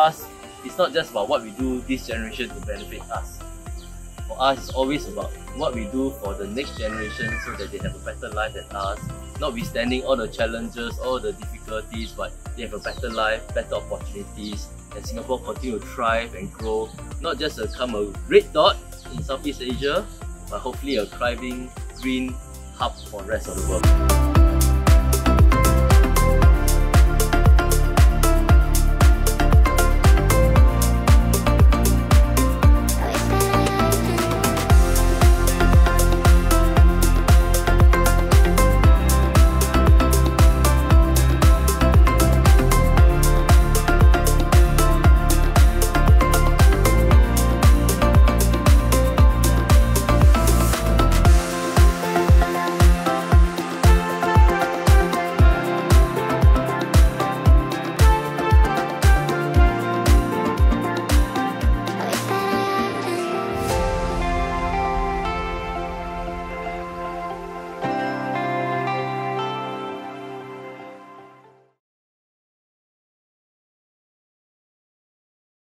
us, it's not just about what we do this generation to benefit us. For us, it's always about what we do for the next generation so that they have a better life than us. Notwithstanding all the challenges, all the difficulties, but they have a better life, better opportunities, and Singapore continue to thrive and grow, not just become a red dot in Southeast Asia, but hopefully a thriving green hub for the rest of the world.